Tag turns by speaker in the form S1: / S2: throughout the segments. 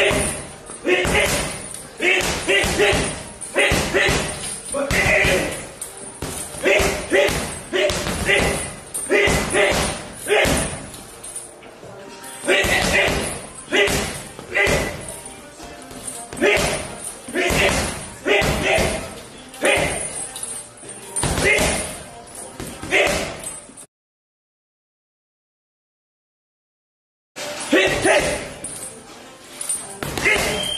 S1: dick. Thank you.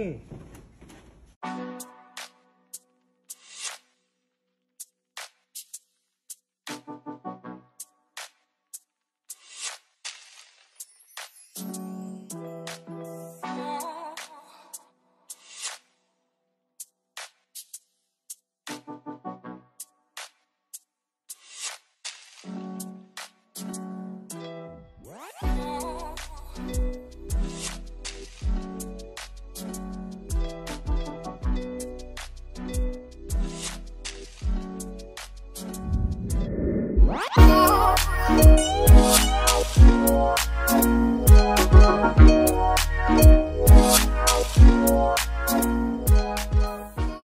S2: Hey. Mm.